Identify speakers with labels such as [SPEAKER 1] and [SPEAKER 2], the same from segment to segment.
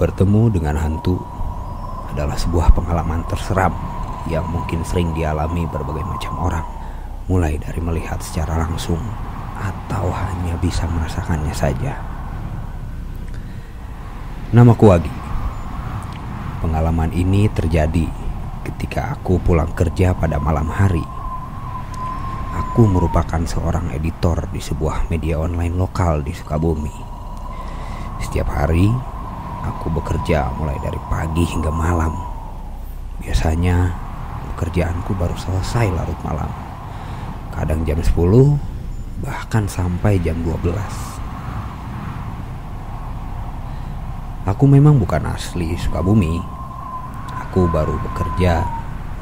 [SPEAKER 1] Bertemu dengan hantu adalah sebuah pengalaman terseram yang mungkin sering dialami berbagai macam orang, mulai dari melihat secara langsung atau hanya bisa merasakannya saja. Namaku Wagi. Pengalaman ini terjadi ketika aku pulang kerja pada malam hari. Aku merupakan seorang editor di sebuah media online lokal di Sukabumi. Setiap hari Aku bekerja mulai dari pagi hingga malam. Biasanya pekerjaanku baru selesai larut malam. Kadang jam 10, bahkan sampai jam 12. Aku memang bukan asli Sukabumi. Aku baru bekerja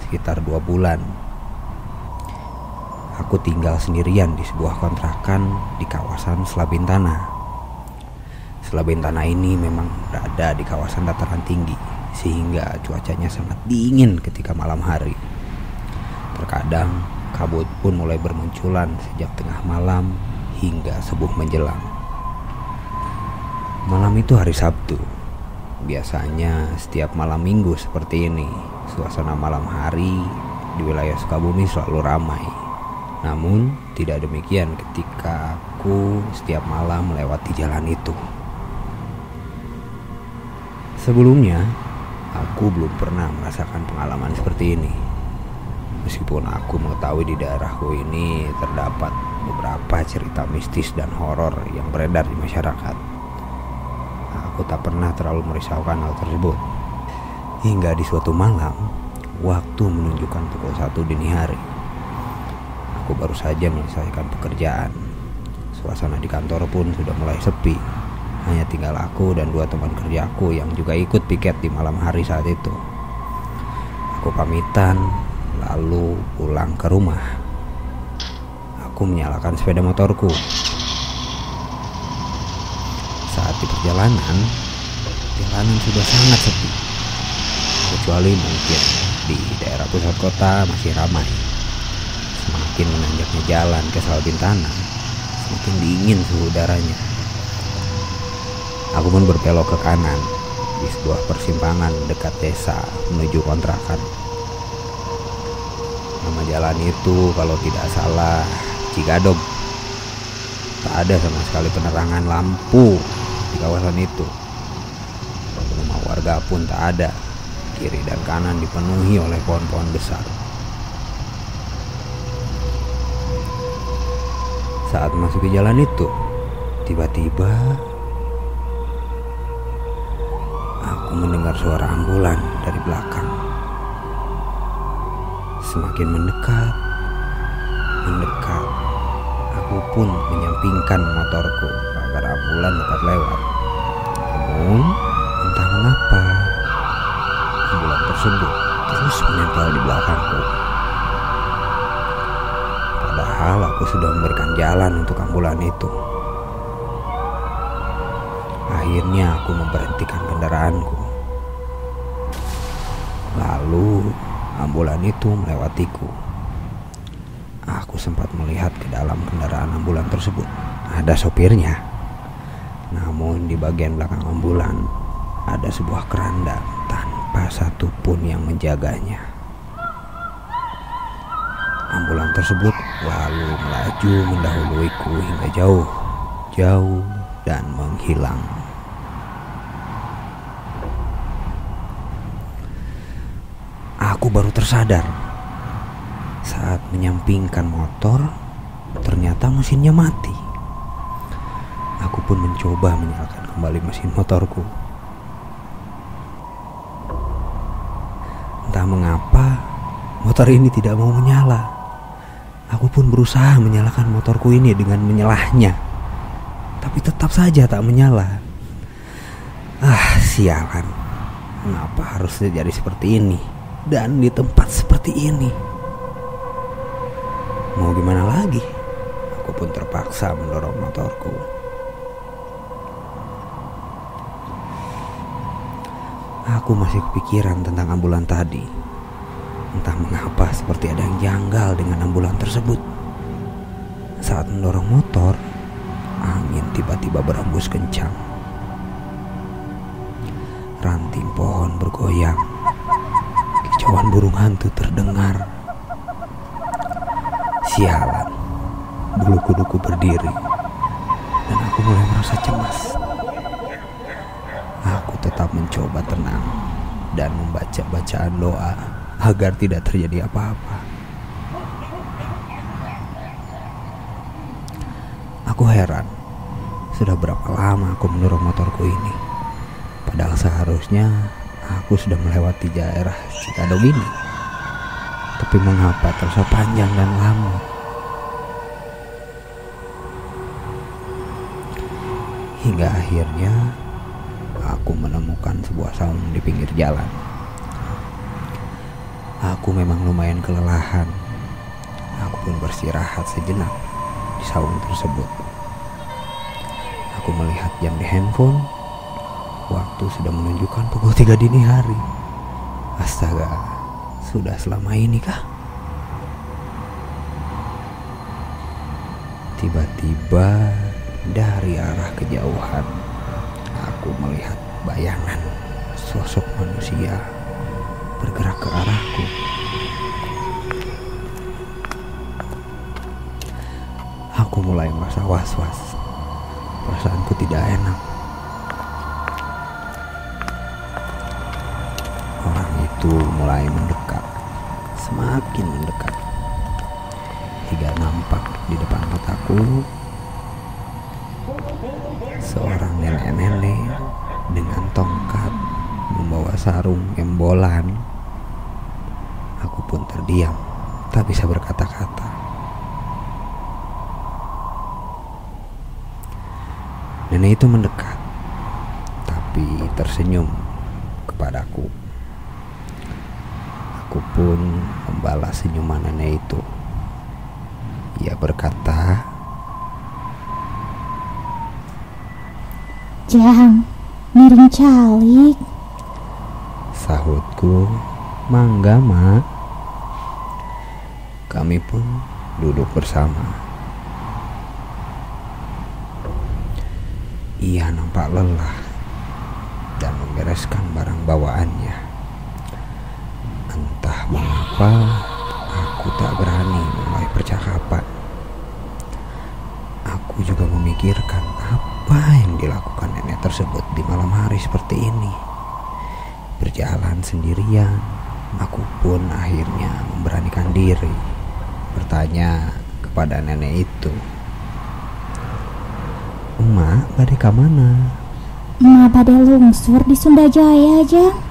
[SPEAKER 1] sekitar dua bulan. Aku tinggal sendirian di sebuah kontrakan di kawasan Selabintana. Selabin tanah ini memang berada di kawasan dataran tinggi sehingga cuacanya sangat dingin ketika malam hari. Terkadang kabut pun mulai bermunculan sejak tengah malam hingga subuh menjelang. Malam itu hari Sabtu. Biasanya setiap malam minggu seperti ini, suasana malam hari di wilayah Sukabumi selalu ramai. Namun tidak demikian ketika aku setiap malam melewati jalan itu. Sebelumnya, aku belum pernah merasakan pengalaman seperti ini. Meskipun aku mengetahui di daerahku ini terdapat beberapa cerita mistis dan horor yang beredar di masyarakat. Aku tak pernah terlalu merisaukan hal tersebut. Hingga di suatu malam, waktu menunjukkan pukul satu dini hari. Aku baru saja menyelesaikan pekerjaan. Suasana di kantor pun sudah mulai sepi hanya tinggal aku dan dua teman kerjaku yang juga ikut piket di malam hari saat itu. Aku pamitan, lalu pulang ke rumah. Aku menyalakan sepeda motorku. Saat di perjalanan, jalanan sudah sangat sepi. Kecuali mungkin di daerah pusat kota masih ramai. Semakin menanjaknya jalan ke Salbintana, semakin dingin suhu udaranya. Aku pun berbelok ke kanan di sebuah persimpangan dekat desa menuju kontrakan. Nama jalan itu kalau tidak salah Cigadog. Tak ada sama sekali penerangan lampu di kawasan itu. Rumah warga pun tak ada. Kiri dan kanan dipenuhi oleh pohon-pohon besar. Saat masuk ke jalan itu, tiba-tiba mendengar suara ambulan dari belakang. Semakin mendekat, mendekat, aku pun menyampingkan motorku agar ambulan dapat lewat. Namun, entah mengapa, ambulan tersebut terus menempel di belakangku. Padahal aku sudah memberikan jalan untuk ambulan itu. Akhirnya aku memberhentikan kendaraanku. Lalu ambulan itu melewatiku. Aku sempat melihat ke dalam kendaraan ambulan tersebut. Ada sopirnya. Namun di bagian belakang ambulan ada sebuah keranda tanpa satupun yang menjaganya. Ambulan tersebut lalu melaju mendahuluiku hingga jauh, jauh dan menghilang. Aku baru tersadar saat menyampingkan motor, ternyata mesinnya mati. Aku pun mencoba menyalakan kembali mesin motorku. Entah mengapa, motor ini tidak mau menyala. Aku pun berusaha menyalakan motorku ini dengan menyalahnya. Tapi tetap saja tak menyala. Ah, sialan. Kenapa harus terjadi seperti ini? Dan di tempat seperti ini. Mau gimana lagi? Aku pun terpaksa mendorong motorku. Aku masih kepikiran tentang ambulan tadi. Entah mengapa seperti ada yang janggal dengan ambulan tersebut. Saat mendorong motor, angin tiba-tiba berembus kencang. Ranting pohon bergoyang. Kicauan burung hantu terdengar. Sialan, bulu kuduku berdiri. Dan aku mulai merasa cemas. Aku tetap mencoba tenang dan membaca bacaan doa agar tidak terjadi apa-apa. Aku heran, sudah berapa lama aku mendorong motorku ini. Padahal seharusnya aku sudah melewati daerah Cikadong ini. Tapi mengapa terasa panjang dan lama? Hingga akhirnya aku menemukan sebuah saung di pinggir jalan. Aku memang lumayan kelelahan. Aku pun beristirahat sejenak di saung tersebut. Aku melihat jam di handphone. Waktu sudah menunjukkan pukul 3 dini hari. Astaga, sudah selama ini kah? Tiba-tiba dari arah kejauhan aku melihat bayangan sosok manusia bergerak ke arahku. Aku mulai merasa was-was. Perasaanku tidak enak. Itu mulai mendekat, semakin mendekat, hingga nampak di depan mataku seorang nenek-nenek dengan tongkat membawa sarung embolan. Aku pun terdiam, tak bisa berkata-kata. Nenek itu mendekat, tapi tersenyum kepadaku. Pun membalas senyuman nenek itu. Ia berkata,
[SPEAKER 2] Jang, miring calik.
[SPEAKER 1] Sahutku, mangga mak. Kami pun duduk bersama. Ia nampak lelah dan membereskan barang bawaannya. Mengapa aku tak berani mulai percakapan. Aku juga memikirkan apa yang dilakukan nenek tersebut di malam hari seperti ini. Berjalan sendirian, aku pun akhirnya memberanikan diri bertanya kepada nenek itu. Emak, badai ke mana?
[SPEAKER 2] Ma pada lungsur di Sunda Jaya aja.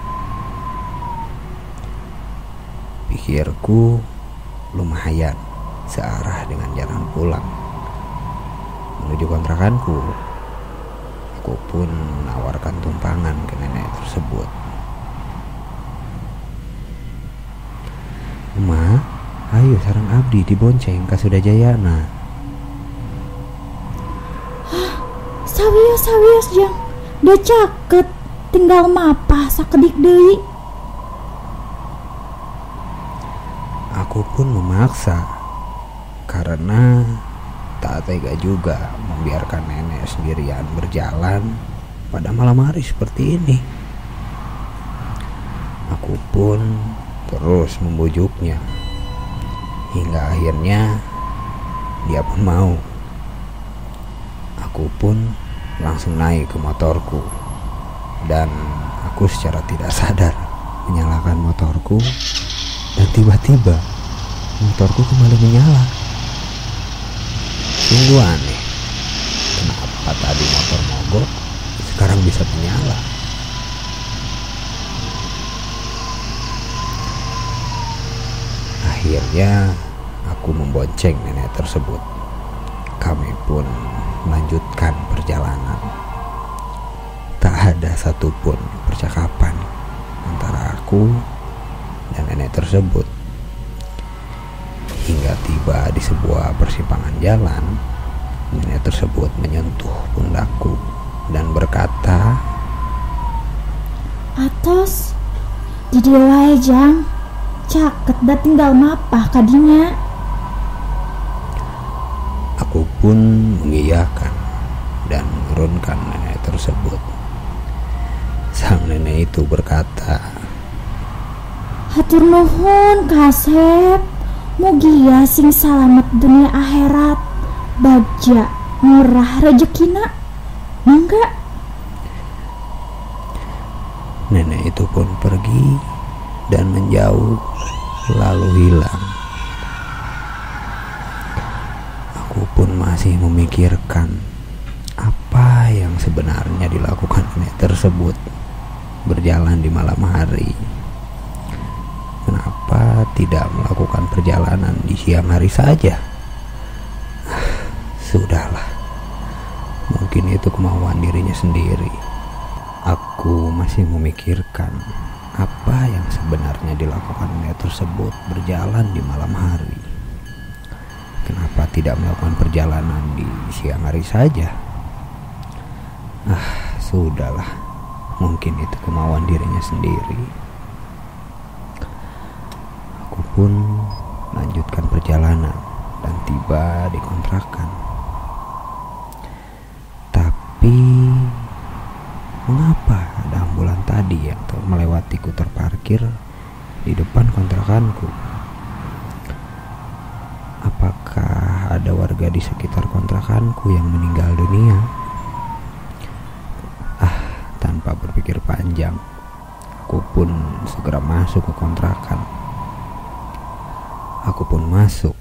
[SPEAKER 1] Pikirku lumayan searah dengan jalan pulang menuju kontrakanku. Aku pun menawarkan tumpangan ke nenek tersebut. Emak, ayo sarang abdi dibonceng ke Sudajayana.
[SPEAKER 2] Sawios sawios jang. Udah caket, tinggal mapa sakedik deui.
[SPEAKER 1] Aku pun memaksa karena tak tega juga membiarkan nenek sendirian berjalan pada malam hari seperti ini. Aku pun terus membujuknya hingga akhirnya dia pun mau. Aku pun langsung naik ke motorku dan aku secara tidak sadar menyalakan motorku dan tiba-tiba motorku kembali menyala. Sungguh aneh. Kenapa tadi motor mogok sekarang bisa menyala? Akhirnya aku membonceng nenek tersebut. Kami pun melanjutkan perjalanan. Tak ada satupun percakapan antara aku dan nenek tersebut. Hingga tiba di sebuah persimpangan jalan, nenek tersebut menyentuh pundakku dan berkata,
[SPEAKER 2] Atos, jadi wae jang. Caket dah tinggal mapa kadinya.
[SPEAKER 1] Aku pun mengiyakan dan menurunkan nenek tersebut. Sang nenek itu berkata,
[SPEAKER 2] Hatur nuhun kasep Mugia sing salamet dunia akhirat Bagja murah rezekina Mangga
[SPEAKER 1] Nenek itu pun pergi dan menjauh lalu hilang. Aku pun masih memikirkan apa yang sebenarnya dilakukan nenek tersebut berjalan di malam hari. Kenapa tidak melakukan perjalanan di siang hari saja? Ah, Sudahlah, mungkin itu kemauan dirinya sendiri. Aku masih memikirkan apa yang sebenarnya dilakukan nenek tersebut berjalan di malam hari. Kenapa tidak melakukan perjalanan di siang hari saja? Ah, sudahlah. Mungkin itu kemauan dirinya sendiri. Pun melanjutkan perjalanan dan tiba di kontrakan. Tapi mengapa ada ambulan tadi yang melewatiku terparkir di depan kontrakanku? Apakah ada warga di sekitar kontrakanku yang meninggal dunia? Ah, tanpa berpikir panjang, aku pun segera masuk ke kontrakan. Aku pun masuk.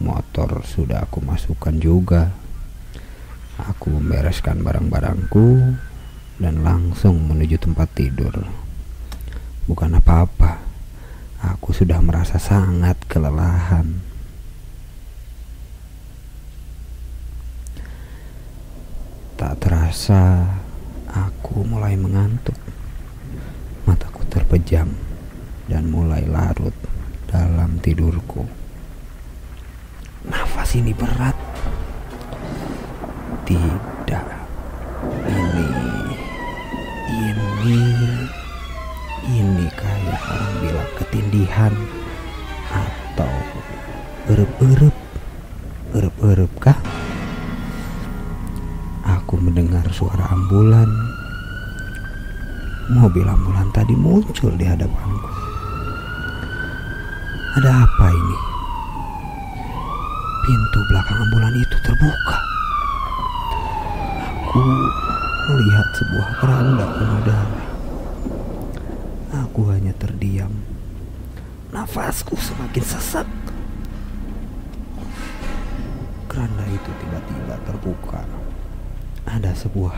[SPEAKER 1] Motor sudah aku masukkan juga. Aku membereskan barang-barangku dan langsung menuju tempat tidur. Bukan apa-apa, aku sudah merasa sangat kelelahan. Tak terasa, aku mulai mengantuk. Mataku terpejam dan mulai larut dalam tidurku. Nafas ini berat. Tidak. Ini ini ini kayak orang bilang ketindihan atau erup-erup erup-erup kah? Aku mendengar suara ambulan. Mobil ambulan tadi muncul di hadapanku. Ada apa ini? Pintu belakang ambulan itu terbuka. Aku melihat sebuah keranda penuh damai. Aku hanya terdiam. Nafasku semakin sesak. Keranda itu tiba-tiba terbuka. Ada sebuah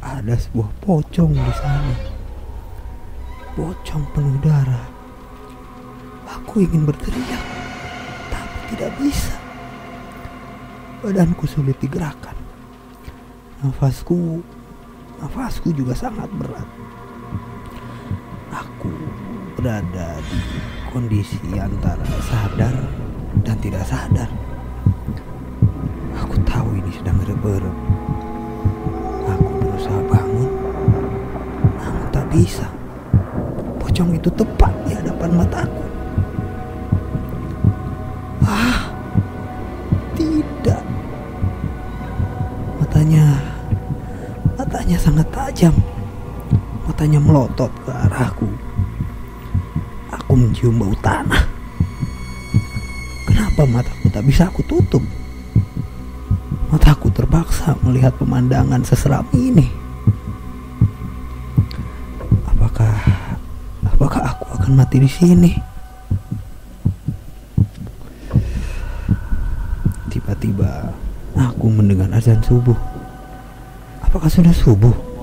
[SPEAKER 1] ada sebuah pocong di sana. Pocong penuh darah. Aku ingin berteriak, tapi tidak bisa. Badanku sulit digerakkan. Nafasku, nafasku juga sangat berat. Aku berada di kondisi antara sadar dan tidak sadar. Aku tahu ini sedang reberep. Aku berusaha bangun, namun tak bisa. Pocong itu tepat di hadapan mataku. Tajam. Matanya melotot ke arahku. Aku mencium bau tanah. Kenapa mataku tak bisa aku tutup? Mataku terpaksa melihat pemandangan seseram ini. Apakah apakah aku akan mati di sini? Tiba-tiba aku mendengar azan subuh. Apakah sudah subuh?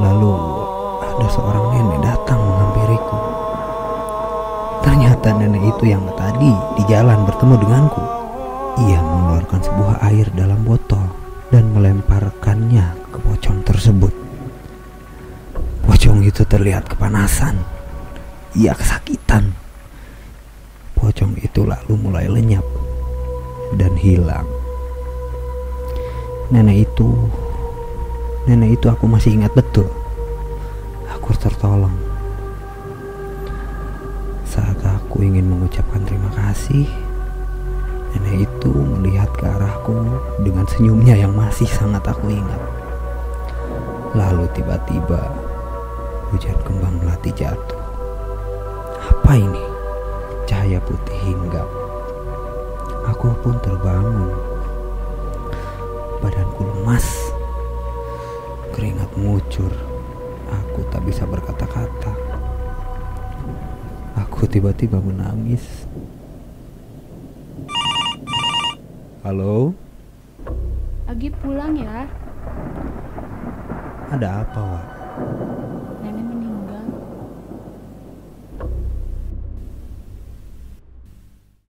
[SPEAKER 1] Lalu ada seorang nenek datang menghampiriku. Ternyata nenek itu yang tadi di jalan bertemu denganku. Ia mengeluarkan sebuah air dalam botol dan melemparkannya ke pocong tersebut. Pocong itu terlihat kepanasan. Ia kesakitan. Pocong itu lalu mulai lenyap dan hilang. Nenek itu, nenek itu aku masih ingat betul. Aku tertolong. Saat aku ingin mengucapkan terima kasih, nenek itu melihat ke arahku dengan senyumnya yang masih sangat aku ingat. Lalu tiba-tiba hujan kembang melati jatuh. Apa ini? Cahaya putih hinggap. Aku pun terbangun. Badanku lemas. Mengucur. Aku tak bisa berkata-kata. Aku tiba-tiba menangis. Halo?
[SPEAKER 3] Agi pulang ya.
[SPEAKER 1] Ada apa, Wak?
[SPEAKER 3] Nenek